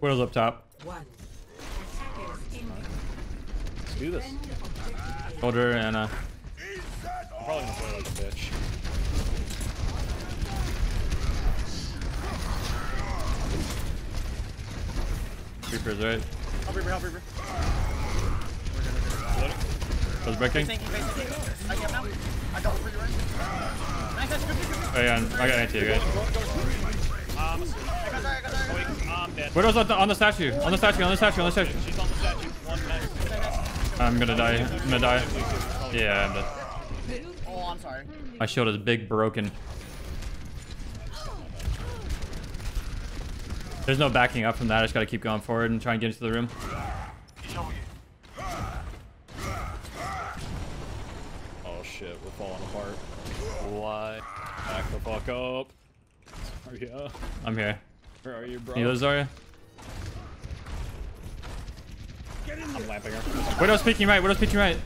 Widow's up top. One. Let's do this. Shoulder and uh. I'm probably gonna play like a bitch. Reaper's right. Help Reaper, help Reaper. Oh yeah, I got anti guys. Um, I got there, I got there. wait, I'm dead. Widow's on the, on the statue. On the statue. On the statue. On the statue. She's on the statue. One nice. I'm gonna die. I'm gonna die. Yeah, I'm dead. Oh, I'm sorry. My shield is big broken. There's no backing up from that. I just gotta keep going forward and try and get into the room. Oh shit, we're falling apart. Why? Back the fuck up. Zarya. I'm here. Where are you, bro? You those Zarya? I'm lamping her. Widow's peeking right. Widow's peeking right.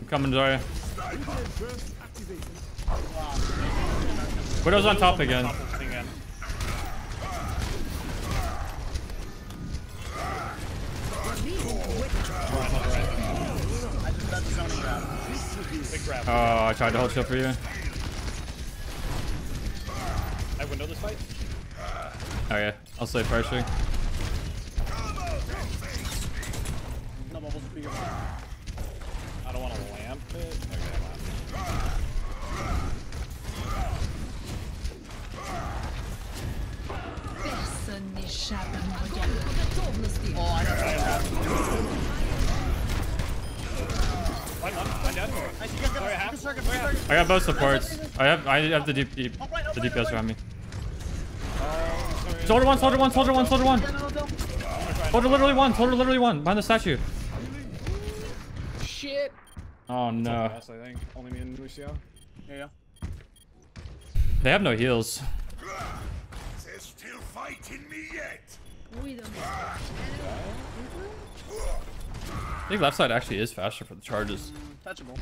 I'm coming, Zarya. Widow's on top again. Top of the thing again. I just got the zoning grab. Big grab. Oh, I tried to hold shield for you. I window this fight. Oh, okay, I'll save pressure. No. I don't want to lamp it. Okay, I'm lamping. Personne n'échappe I got both supports. I have I have the deep, deep the DPS around me. Soldier one, soldier one, soldier one, soldier one. Soldier literally one, soldier literally one. Behind the statue. Shit. Oh no. I think. Only me and Lucio. Yeah, yeah. They have no heals. There's still fight in me yet. I think left side actually is faster for the charges. Touchable.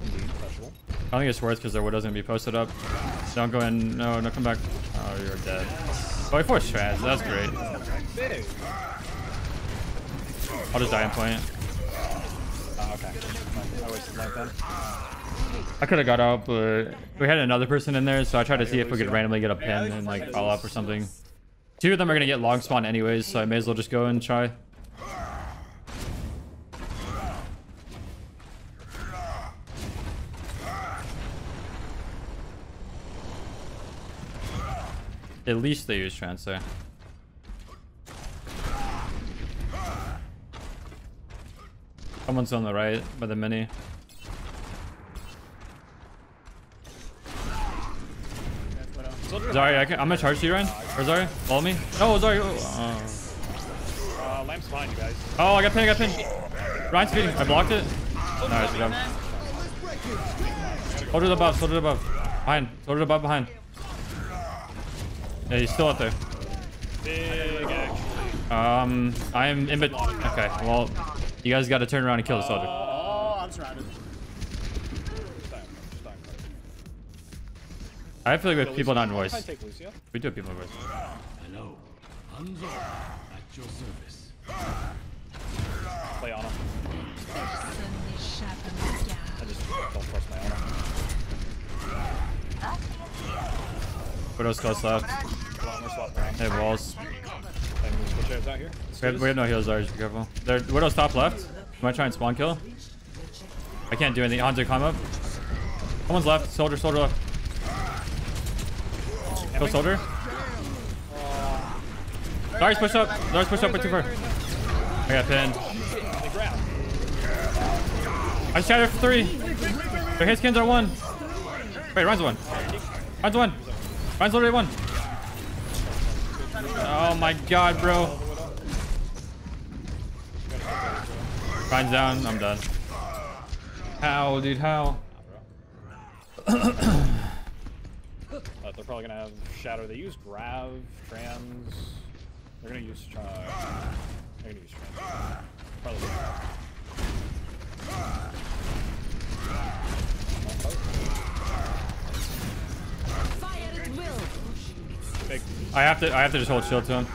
Indeed, special. I don't think it's worth because their widow's gonna be posted up. Don't go in. No, no, come back. Oh, you're dead. Oh, he forced Shraz. That's great. I'll just die in point. Oh, okay. I wasted life then. I could have got out, but we had another person in there, so I tried to see if we could randomly get a pin and like follow up or something. Two of them are gonna get long spawn anyways, so I may as well just go and try. At least they use transfer. Someone's on the right by the mini. Sorry, I can, I'm gonna charge you, Ryan. Or Zarya, follow me. No, Zarya. Oh, Uh, lamp's behind you guys. oh, I got pinned, I got pinned. Ryan's feeding. I blocked it. Nice, good job. Soldier the above, soldier above. Behind, soldier the above behind. Yeah, he's still up there. Big action. Um, I'm in bet. Okay, well, you guys got to turn around and kill the soldier. Oh, I'm surrounded. Just die, just die. I feel like we have people not in If voice. We do have people in voice. Hello, Hanzo, at your service. Play on him. Left. We're swapping around. They have walls. We have, we have no heals, Zarya, be careful. There, Widow's top left. You might try and spawn kill. I can't do anything. Hanzo, climb up. Someone's left. Soldier, soldier left. Kill soldier. Zarya's push up. Zarya's push up way too far. I got pinned. I shattered for three. Their hit skins are one. Wait, Ryan's one. Ryan's one. Ryan's literally one. Oh my god, bro. Ryan's down. I'm done. How, dude? How? But they're probably gonna have shadow. They use grav, trans. They're gonna use. Uh, they're gonna use trans. Probably. Fire at will. big. I have to I have to just hold shield to him.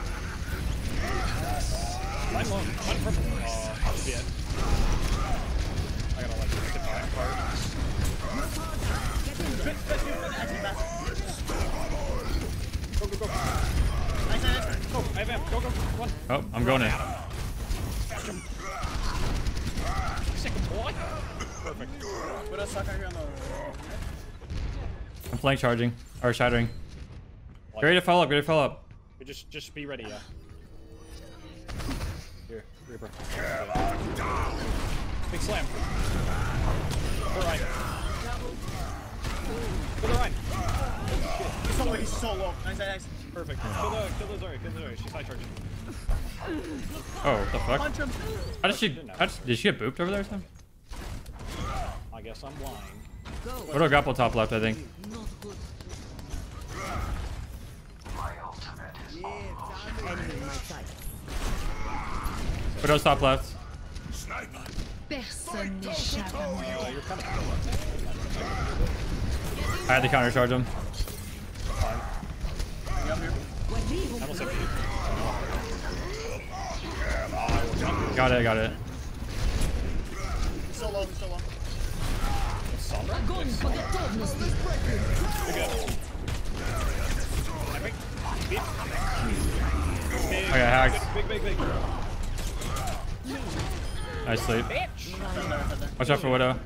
Oh, I'm going in. Perfect. I'm flank charging or shattering. Get ready to follow up. Ready to follow up. Just, just be ready, yeah. Here, Reaper. Big slam. To the right. To the right. He's so low. He's so low. Nice, nice, nice. Perfect. Kill the, kill the Zori, kill the Zori. She's high charging. Oh, what the fuck? Punch him. How did she? How did, did she get booped over there? or something? I guess I'm lying. What do I grapple top left? I think. Widow's top left. Sniper. Personne n'échappe à mon Uh, you're kind of I had to counter charge him. I almost have you. Got it. Got it. He's so low. He's so low. Sombra? Огонь по готовности! you're good. Epic. Beat. Big, Okay, hacked. Big, big, big. Nice sleep. Watch out for Widow.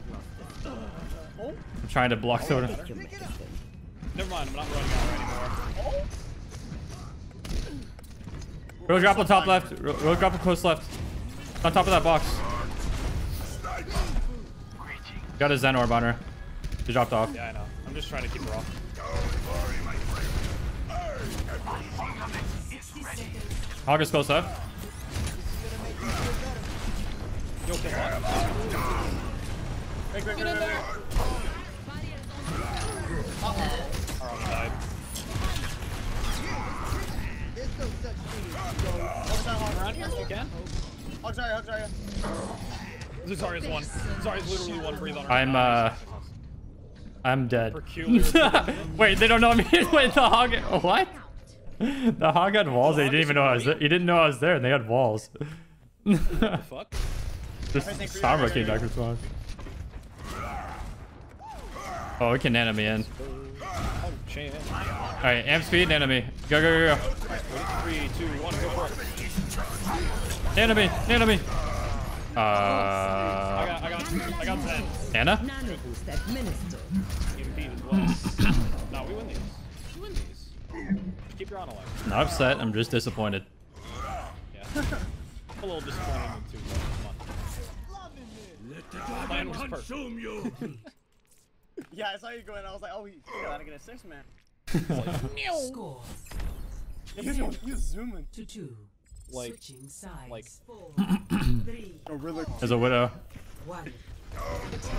I'm trying to block Widow. Never mind, I'm not running out anymore. Road grapple on top left. Ro- Road grapple close left. On top of that box. Got a Zen orb on her. She dropped off. Yeah, I know. I'm just trying to keep her off. Hog is close up. Yo, one. Our own died. Around here if you can. Literally one breathe on her. I'm uh I'm dead. Wait, they don't know me. Wait, the hog what? The hog had walls. They didn't even know I was there. He didn't know I was there, and they had walls. what the Fuck. Just Sombra came back from spawn. Oh, we can nano me in. Oh. Alright, amp speed, nano me. Go, go, go, go. Three, two, one, go for it. Nano me, nano me. I Uh, got, I got, I got ten. Anna? Keep your on alive. Not upset. I'm just disappointed. Yeah. a little disappointed too, but come on. Plan was perfect. Consume you. Yeah, I saw you going. I was like, oh, he he gotta get a six man. Score He was, he zooming. to two. Like, Switching sides. like- Four, three, really? There's a widow. one.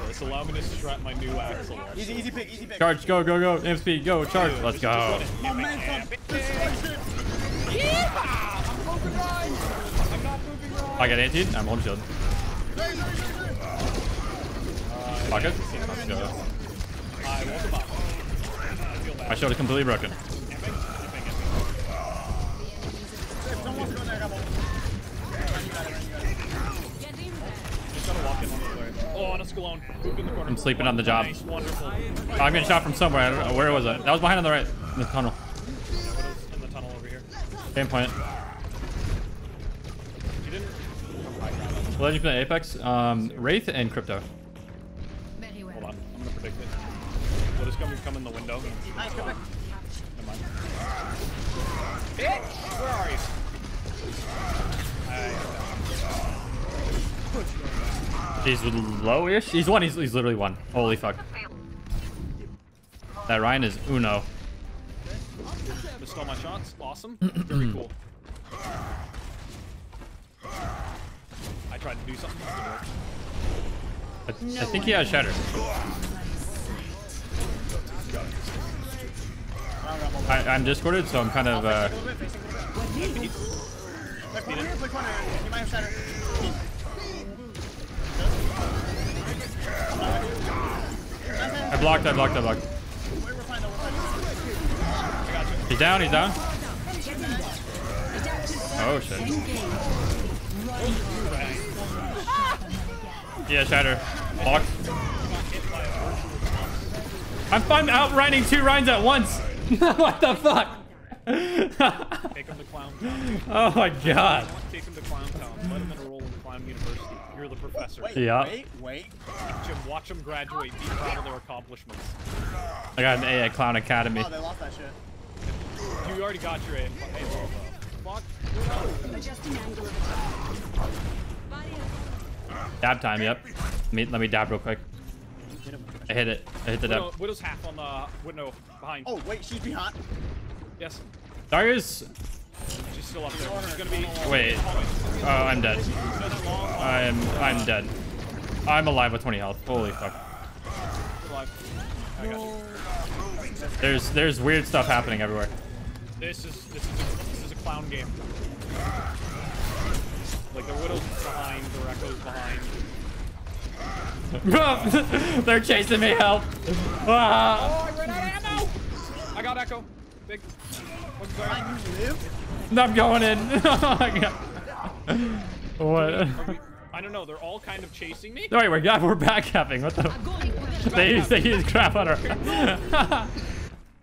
This allow me to strap my new axle. Easy, easy pick, easy pick. Charge, go, go, go. Amp speed, go, charge. Let's go. Momentum. I got 18. I'm holding shield. Pocket. Let's go. I want the. I feel bad. My shield is completely broken. I'm sleeping on the job. Nice, wonderful. I'm getting shot from somewhere. I don't know. Where was it? That was behind on the right. In the tunnel. Widow's in the tunnel over here. Same point. You didn't? What did you play Apex? Um, Wraith and Crypto. Hold on. I'm gonna predict it. What is coming come in the window? Nice, good pick. Never mind. Bitch! Where are you? I, He's low-ish. He's one. He's, he's literally one. Holy fuck. That Ryan is Uno. just stole my shots. Awesome. Very cool. I tried to do something. Didn't work. I, I think he has Shatter. I, I'm discorded, so I'm kind of. Uh, I blocked. I blocked. I blocked. We're, we're fine though, we're fine. I got you. He's down, he's down. Oh shit. Yeah, Shatter. Block. I'm fine outrunning two Reins at once. what the fuck? Take him to Clown Town. oh my god. You're the professor. Wait, Yeah. wait, wait. Watch him, watch him graduate. Be proud of their accomplishments. I got an A at Clown Academy. Oh, they lost that shit. You already got your A. A well. Fuck. Dab time, yep. Let me, let me dab real quick. I hit it. I hit the Widow, dab. Widow's half on the window behind. Oh, wait, she's behind. Yes. Darius. She's still up there. She's gonna be. Wait. Oh, I'm dead. I'm I'm dead. I'm alive with 20 health. Holy fuck. Alive. I got you. There's there's weird stuff happening everywhere. This is this is a, this is a clown game. Like the widow's behind, the echo's behind. They're chasing me. Help! Ah. Oh, I ran out of ammo. I got echo. Big. What's going on? You? I'm going in. What? We- I don't know. They're all kind of chasing me. No, wait, we're, yeah, we're backcapping. What the? They use, they use grab on her.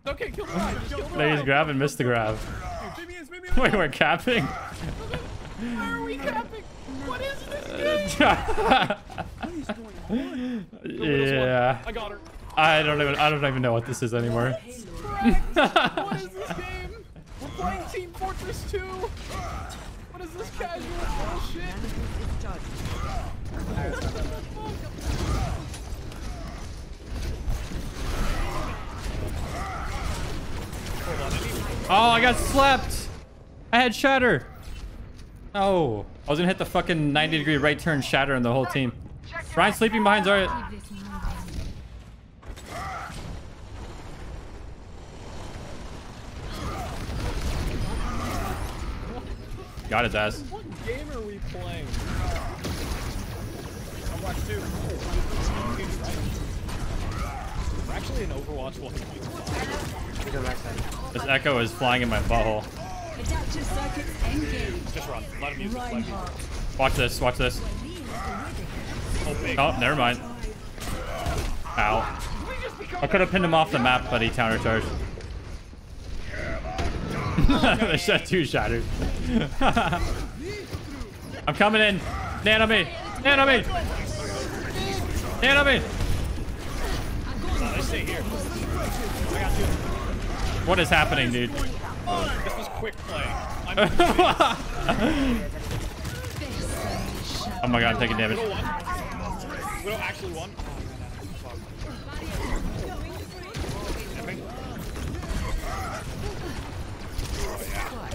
Okay, kill the guy. Just kill the they use grab and missed the grab. Wait, we're capping? Where are we capping? What is this? yeah. I got her. I don't even I don't even know what this is anymore. What is this game? We're playing Team Fortress 2. What is this casual bullshit? Hold on, I need Oh, I got slapped. I had shatter. Oh, I was gonna hit the fucking 90 degree right turn shatter on the whole team. Ryan sleeping behind Zarya. Got his ass. What game are we playing? Overwatch 2. We're actually in Overwatch 1.5. This echo is flying in my butthole. Adaptive circuits engaged. Just run. Let him use it. Let him use it. Watch this, watch this. Oh. Oh, never mind. Ow. I could have pinned him off the map, but he countercharged. they shot two. I'm coming in. Nano me. Nano me. Nano me. I stay here. I got you. What is happening, dude? This was quick play. I'm oh my god, I'm taking damage. Won. Widow actually won.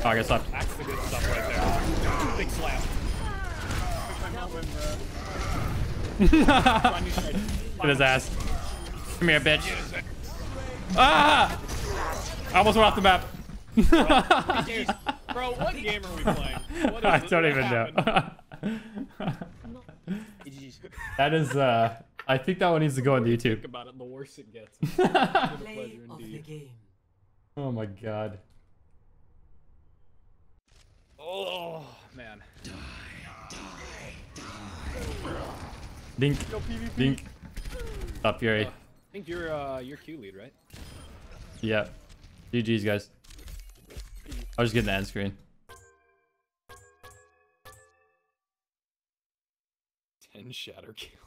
Oh, I got slapped. That's the good stuff right there. Big slap. Run. Get his ass. Come here, bitch. Ah! I almost went off the map. Games. Bro, what game are we playing? What is I don't even happened? know. That is, uh, I think that one needs to go on Think YouTube. about it, the worse it gets. It's a Play pleasure of the indeed. game. Oh my god. Oh, man. Dink. Dink. Up, Fury. I think you're, uh, you're Q lead, right? Yeah. GG's, guys. I was just getting the end screen. 10 shatter kills.